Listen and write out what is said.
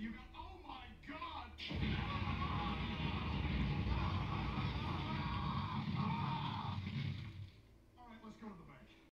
you